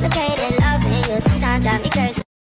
complicated. Loving you sometimes drive me crazy.